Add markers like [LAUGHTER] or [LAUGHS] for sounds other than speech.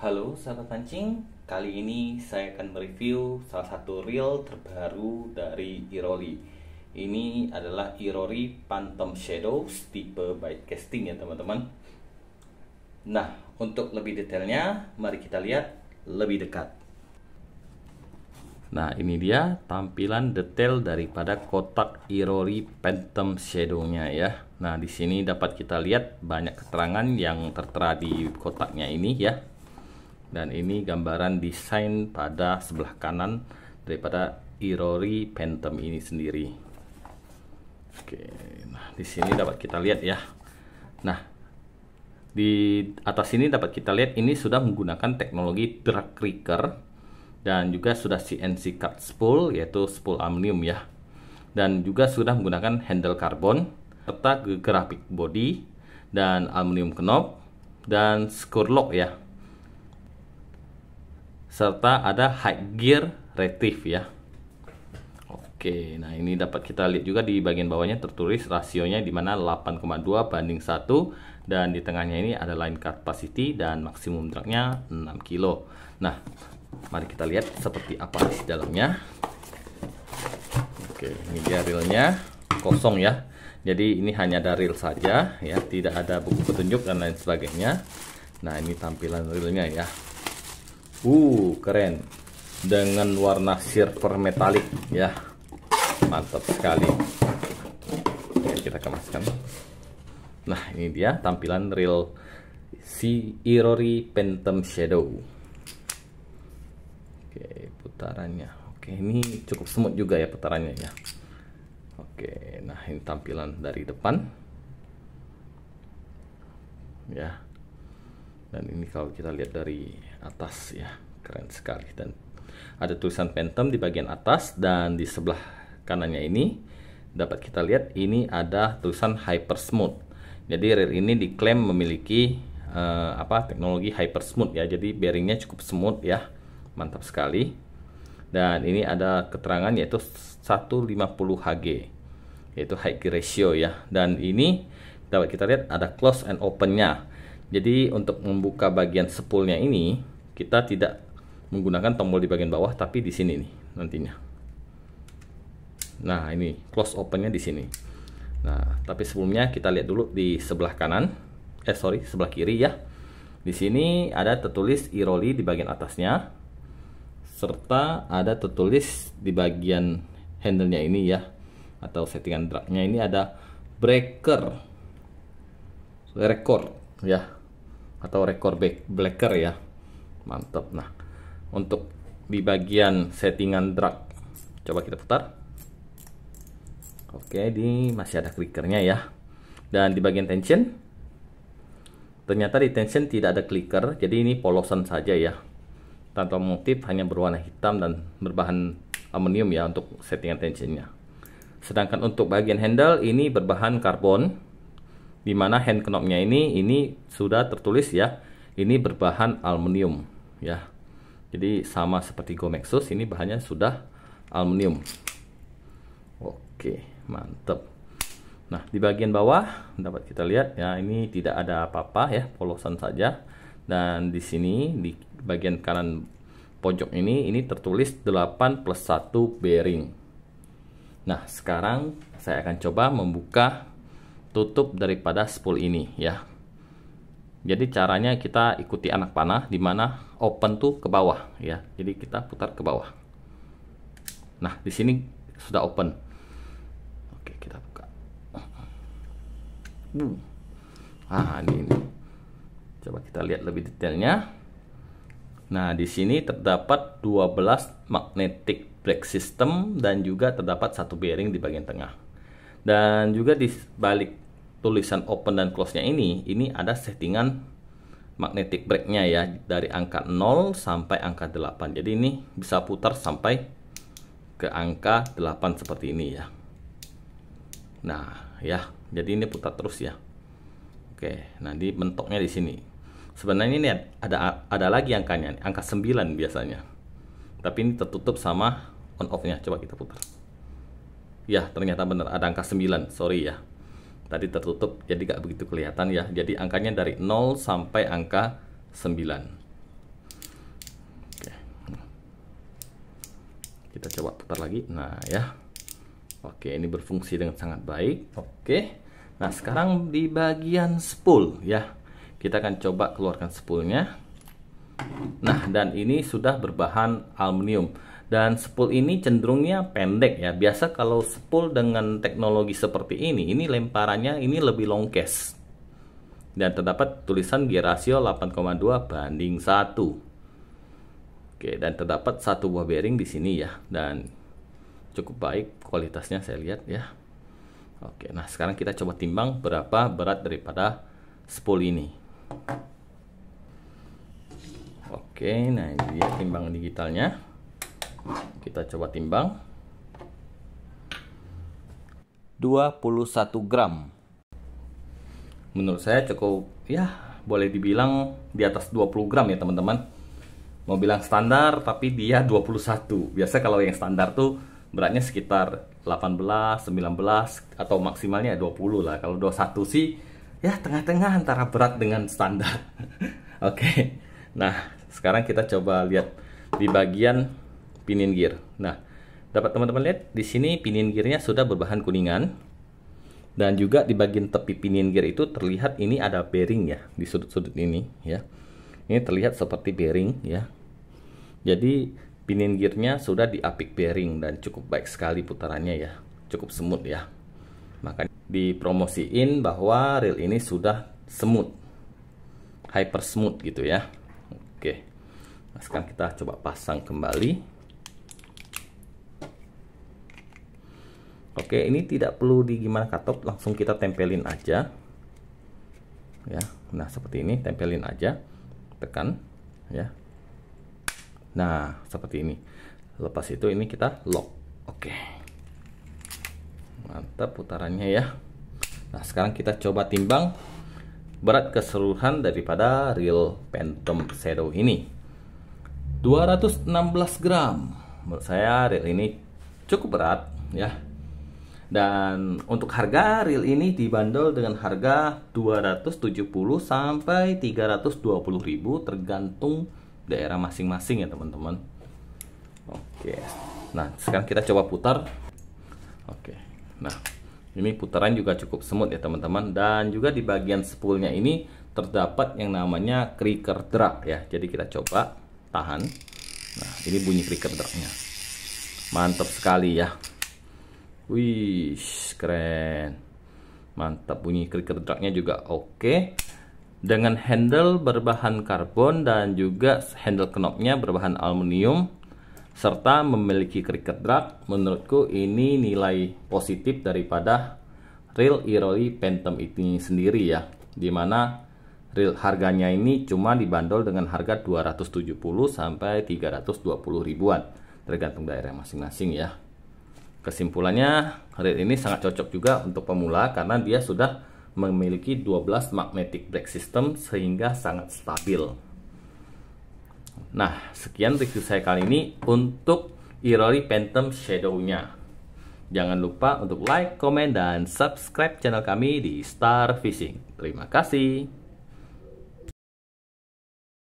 Halo sahabat pancing, kali ini saya akan mereview salah satu reel terbaru dari Irori. Ini adalah Irori Phantom Shadows tipe bite casting ya teman-teman. Nah, untuk lebih detailnya, mari kita lihat lebih dekat. Nah, ini dia tampilan detail daripada kotak Irori Phantom Shadow-nya ya. Nah, di sini dapat kita lihat banyak keterangan yang tertera di kotaknya ini ya. Dan ini gambaran desain pada sebelah kanan daripada Irori Phantom ini sendiri. Oke, nah di sini dapat kita lihat ya. Nah, di atas ini dapat kita lihat ini sudah menggunakan teknologi drag trigger dan juga sudah CNC cut spool yaitu spool aluminium ya dan juga sudah menggunakan handle karbon serta graphic body dan aluminium knob dan screw lock ya serta ada high gear retrieve ya Oke, nah ini dapat kita lihat juga di bagian bawahnya tertulis rasionya di mana 8,2 banding 1 dan di tengahnya ini ada line capacity dan maksimum dragnya 6 kilo. Nah, Mari kita lihat seperti apa di dalamnya. Oke, ini dia reelnya kosong ya. Jadi ini hanya ada reel saja ya, tidak ada buku petunjuk dan lain sebagainya. Nah, ini tampilan reelnya ya. Uh, keren. Dengan warna silver metalik ya. Mantap sekali. Oke, kita kemaskan. Nah, ini dia tampilan reel si Irori Phantom Shadow putarannya oke ini cukup smooth juga ya putarannya ya oke nah ini tampilan dari depan ya dan ini kalau kita lihat dari atas ya keren sekali. Dan ada tulisan Phantom di bagian atas dan di sebelah kanannya ini dapat kita lihat ini ada tulisan Hyper Smooth. Jadi rear ini diklaim memiliki uh, apa teknologi Hyper Smooth ya. Jadi bearingnya cukup smooth ya. Mantap sekali. Dan ini ada keterangan yaitu 150 Hg yaitu high ratio ya. Dan ini dapat kita lihat ada close and opennya jadi untuk membuka bagian spoolnya ini kita tidak menggunakan tombol di bagian bawah tapi di sini nih nantinya. Nah ini close opennya di sini. Nah tapi sebelumnya kita lihat dulu di sebelah kanan. Eh sorry sebelah kiri ya. Di sini ada tertulis Iroli di bagian atasnya serta ada tertulis di bagian handlenya ini ya atau settingan dragnya. Ini ada breaker record ya atau record breaker ya. Mantap. Nah untuk di bagian settingan drag coba kita putar. Oke ini masih ada clickernya ya. Dan di bagian tension ternyata di tension tidak ada clicker jadi ini polosan saja ya. Tanpa motif hanya berwarna hitam dan berbahan aluminium ya untuk settingan tensionnya. Sedangkan untuk bagian handle ini berbahan karbon di mana hand knobnya ini ini sudah tertulis ya ini berbahan aluminium ya. Jadi sama seperti Go Maxus ini bahannya sudah aluminium. Oke, mantap. Nah, di bagian bawah dapat kita lihat ya ini tidak ada apa-apa ya, polosan saja dan di sini di bagian kanan pojok ini ini tertulis 8 plus 1 bearing nah sekarang saya akan coba membuka tutup daripada spool ini ya jadi caranya kita ikuti anak panah di mana open tuh ke bawah ya jadi kita putar ke bawah nah di sini sudah open oke kita buka uh. ah ini, ini Coba kita lihat lebih detailnya. Nah, di sini terdapat 12 magnetic brake system dan juga terdapat satu bearing di bagian tengah. Dan juga di balik tulisan open dan close-nya ini, ini ada settingan magnetic brake-nya ya dari angka 0 sampai angka 8. Jadi ini bisa putar sampai ke angka 8 seperti ini ya. Nah, ya. Jadi ini putar terus ya. Oke, nah di mentoknya di sini sebenarnya ini ada ada lagi angkanya angka 9 biasanya tapi ini tertutup sama on off nya coba kita putar Ya, ternyata benar ada angka 9. Sorry ya. Tadi tertutup jadi gak begitu kelihatan ya. Jadi angkanya dari 0 sampai angka 9. Oke. Kita coba putar lagi. Nah, ya. Oke, ini berfungsi dengan sangat baik. Oke. Nah, sekarang di bagian spool ya. Kita akan coba keluarkan spoolnya. Nah, dan ini sudah berbahan aluminium dan spool ini cenderungnya pendek ya biasa kalau spool dengan teknologi seperti ini ini lemparannya ini lebih long case dan terdapat tulisan gear rasio 8,2 banding 1 Oke, dan terdapat satu buah bearing di sini ya dan cukup baik kualitasnya saya lihat ya. Oke, nah sekarang kita coba timbang berapa berat daripada spool ini. Oke, nah ini dia timbang digitalnya. Kita coba timbang. 21 gram. Menurut saya cukup ya boleh dibilang di atas 20 gram ya teman-teman mau bilang standar tapi dia 21 biasa kalau yang standar tuh beratnya sekitar 18 19 atau maksimalnya 20 lah kalau 21 sih ya tengah-tengah antara berat dengan standar [LAUGHS] oke okay. nah sekarang kita coba lihat di bagian pinin gear nah dapat teman-teman lihat di sini pinin gearnya sudah berbahan kuningan dan juga di bagian tepi pinin gear itu terlihat ini ada bearing ya di sudut-sudut ini ya ini terlihat seperti bearing ya jadi pinin gearnya sudah di apik bearing dan cukup baik sekali putarannya ya. Cukup semut ya. Maka dipromosiin bahwa reel ini sudah semut. Hyper smooth gitu ya. Oke. Nah, sekarang kita coba pasang kembali. Oke, ini tidak perlu di gimana katop, langsung kita tempelin aja. Ya. Nah, seperti ini tempelin aja. Tekan ya. Nah, seperti ini. Lepas itu ini kita lock. Oke. Mantap putarannya ya. Nah, sekarang kita coba timbang berat keseluruhan daripada real Phantom Shadow ini. 216 gram. Menurut saya real ini cukup berat ya. Dan untuk harga reel ini dibanderol dengan harga 270 sampai 320 ribu tergantung daerah masing-masing ya teman-teman. Oke. Nah sekarang kita coba putar. Oke. Nah ini putaran juga cukup semut ya teman-teman. Dan juga di bagian spoolnya ini terdapat yang namanya creaker drag ya. Jadi kita coba tahan. Nah ini bunyi creaker dragnya. Mantap sekali ya wih keren. Mantap bunyi creaker dragnya juga oke. Dengan handle berbahan karbon dan juga handle knobnya berbahan aluminium serta memiliki cricket drag menurutku ini nilai positif daripada real Iroli Phantom ini sendiri ya. Di mana real harganya ini cuma dibanderol dengan harga 270 sampai 320 ribuan. Tergantung daerah masing-masing ya kesimpulannya real ini sangat cocok juga untuk pemula karena dia sudah memiliki 12 magnetic brake system sehingga sangat stabil. Nah, sekian review saya kali ini untuk Irori Phantom Shadow-nya. Jangan lupa untuk like, komen, dan subscribe channel kami di Star Fishing. Terima kasih.